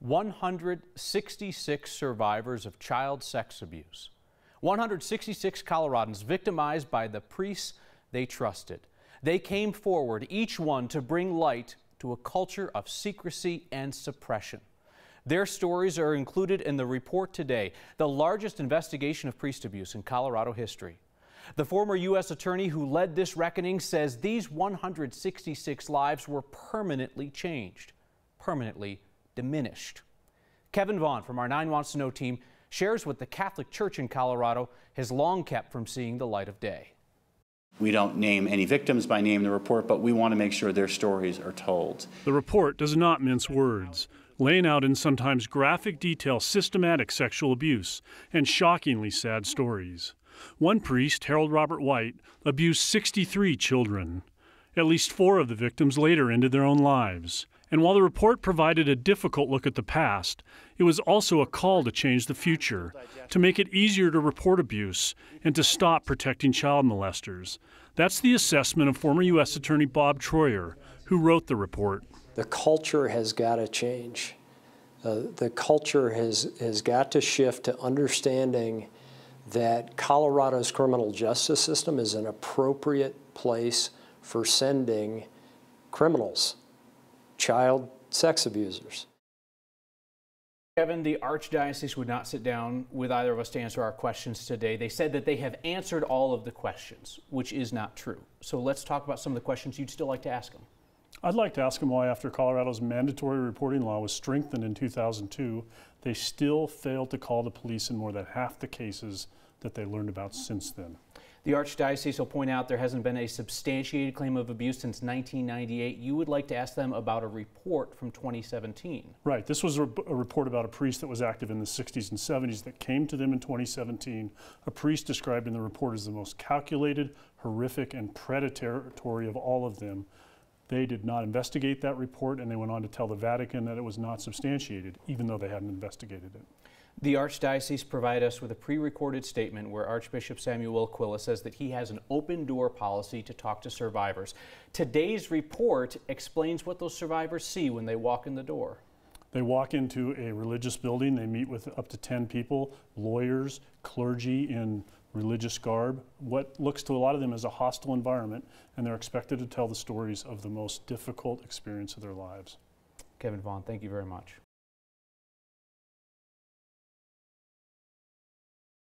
166 survivors of child sex abuse. 166 Coloradans victimized by the priests they trusted. They came forward, each one to bring light to a culture of secrecy and suppression. Their stories are included in the report today, the largest investigation of priest abuse in Colorado history. The former U.S. attorney who led this reckoning says these 166 lives were permanently changed, permanently diminished. Kevin Vaughn from our 9 Wants to Know team shares what the Catholic Church in Colorado has long kept from seeing the light of day. We don't name any victims by name in the report, but we want to make sure their stories are told. The report does not mince words, laying out in sometimes graphic detail systematic sexual abuse and shockingly sad stories. One priest, Harold Robert White, abused 63 children. At least four of the victims later ended their own lives. And while the report provided a difficult look at the past, it was also a call to change the future, to make it easier to report abuse, and to stop protecting child molesters. That's the assessment of former U.S. Attorney Bob Troyer, who wrote the report. The culture has got to change. Uh, the culture has, has got to shift to understanding that Colorado's criminal justice system is an appropriate place for sending criminals, child sex abusers. Kevin, the Archdiocese would not sit down with either of us to answer our questions today. They said that they have answered all of the questions, which is not true. So let's talk about some of the questions you'd still like to ask them. I'd like to ask them why, after Colorado's mandatory reporting law was strengthened in 2002, they still failed to call the police in more than half the cases that they learned about since then. The Archdiocese will point out there hasn't been a substantiated claim of abuse since 1998. You would like to ask them about a report from 2017. Right. This was a, a report about a priest that was active in the 60s and 70s that came to them in 2017. A priest described in the report as the most calculated, horrific, and predatory of all of them. They did not investigate that report and they went on to tell the Vatican that it was not substantiated, even though they hadn't investigated it. The Archdiocese provided us with a pre-recorded statement where Archbishop Samuel Aquila says that he has an open door policy to talk to survivors. Today's report explains what those survivors see when they walk in the door. They walk into a religious building, they meet with up to 10 people, lawyers, clergy in religious garb, what looks to a lot of them as a hostile environment, and they're expected to tell the stories of the most difficult experience of their lives. Kevin Vaughn, thank you very much.